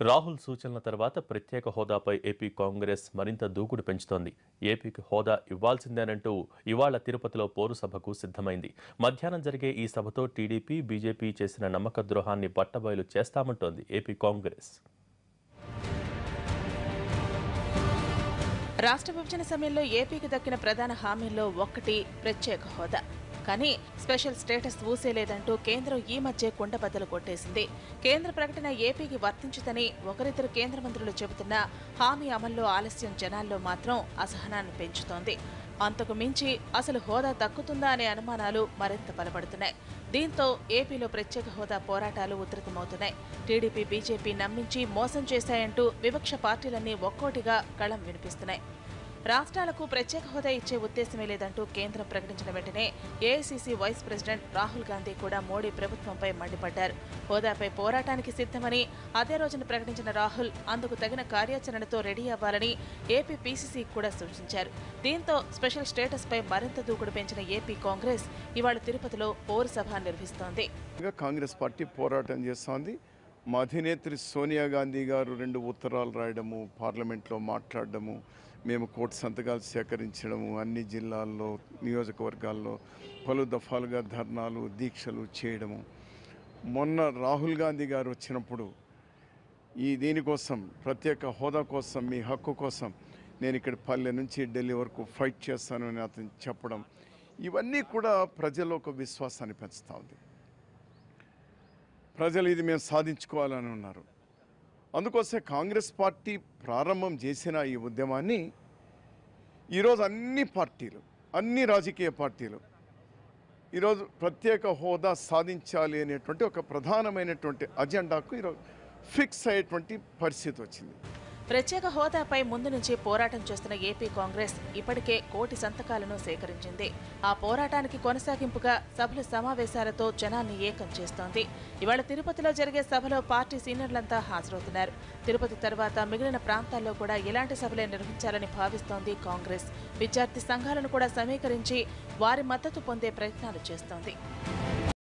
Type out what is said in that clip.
రాహుల్ సూచనల తర్వాత ప్రత్యేక హోదాపై ఏపీ కాంగ్రెస్ మరింత దూకుడు పెంచుతోంది. ఏపీకి హోదా ఇవ్వాల్సిందేనంటూ ఇవాళ తిరుపతిలో పోరు సభకు సిద్ధమైంది. మధ్యాహ్నం జరిగే ఈ సభతో టీడీపీ బీజేపీ చేసిన నమ్మక ద్రోహాన్ని బట్టబయలు చేస్తామంటోంది ఏపీ కాంగ్రెస్. రాష్ట్ర విభజన సమయంలో ఏపీకి దక్కిన ప్రధాన హామీల్లో ఒకటి ప్రత్యేక హోదా. కానీ స్పెషల్ స్టేటస్ ఊసేలేదంటూ కేంద్రం ఈ మధ్య కుండబద్దలు కొట్టేసింది. కేంద్ర ప్రకటన ఏపీకి వర్తించదని ఒకరిద్దరు కేంద్ర మంత్రులు చెబుతున్నా హామీ అమల్లో ఆలస్యం జనాల్లో మాత్రం అసహనాన్ని పెంచుతోంది. అంతకు మించి అసలు హోదా దక్కుతుందా అనే అనుమానాలు మరింత బలపడుతున్నాయి. దీంతో ఏపీలో ప్రత్యేక హోదా పోరాటాలు ఉధృతమవుతున్నాయి. టీడీపీ బీజేపీ నమ్మించి మోసం చేశాయంటూ వివక్ష పార్టీలన్నీ ఒక్కోటిగా కళం వినిపిస్తున్నాయి. రాష్ట్రాలకు ప్రత్యేక హోదా ఇచ్చే ఉద్దేశమే లేదంటూ కేంద్రం ప్రకటించిన వెంటనే AICC vice president Rahul Gandhi కూడా మోడీ ప్రభుత్వంపై మండిపడ్డారు. హోదాపై పోరాటానికి సిద్ధమని అదే రోజున ప్రకటించిన రాహుల్ అందుకు తగిన కార్యాచరణతో రెడీ అవ్వాలని ఏపీ పీసీసీ కూడా సూచించారు. దీంతో స్పెషల్ స్టేటస్పై మరింత దూకుడు పెంచిన ఏపీ కాంగ్రెస్ ఇవాళ తిరుపతిలో పౌర సభ నిర్వహిస్తోంది. కాంగ్రెస్ పార్టీ పోరాటం చేస్తోంది. మా అధినేత్రి సోనియా గాంధీ గారు రెండు ఉత్తరాలు రాయడము పార్లమెంట్లో మాట్లాడడము మేము కోర్టు సంతకాలు సేకరించడము అన్ని జిల్లాల్లో నియోజకవర్గాల్లో పలు దఫాలుగా ధర్నాలు దీక్షలు చేయడము. మొన్న రాహుల్ గాంధీ గారు వచ్చినప్పుడు ఈ దీనికోసం ప్రత్యేక హోదా కోసం మీ హక్కు కోసం నేను ఇక్కడ పల్లె నుంచి ఢిల్లీ వరకు ఫైట్ చేస్తాను అని అతను చెప్పడం ఇవన్నీ కూడా ప్రజల్లో ఒక విశ్వాసాన్ని పెంచుతూ ఉంది. ప్రజలు ఇది మేము సాధించుకోవాలని ఉన్నారు. అందుకోసమే కాంగ్రెస్ పార్టీ ప్రారంభం చేసిన ఈ ఉద్యమాన్ని ఈరోజు అన్ని పార్టీలు అన్ని రాజకీయ పార్టీలు ఈరోజు ప్రత్యేక హోదా సాధించాలి అనేటువంటి ఒక ప్రధానమైనటువంటి అజెండాకు ఈరోజు ఫిక్స్ అయ్యేటువంటి పరిస్థితి వచ్చింది. ప్రత్యేక హోదాపై ముందు నుంచి పోరాటం చేస్తున్న ఏపీ కాంగ్రెస్ ఇప్పటికే కోటి సంతకాలను సేకరించింది. ఆ పోరాటానికి కొనసాగింపుగా సభలు సమావేశాలతో జనాన్ని ఏకం చేస్తోంది. ఇవాళ తిరుపతిలో జరిగే సభలో పార్టీ సీనియర్లంతా హాజరవుతున్నారు. తిరుపతి తర్వాత మిగిలిన ప్రాంతాల్లో కూడా ఇలాంటి సభలే నిర్వహించాలని భావిస్తోంది కాంగ్రెస్. విద్యార్థి సంఘాలను కూడా సమీకరించి వారి మద్దతు పొందే ప్రయత్నాలు చేస్తోంది.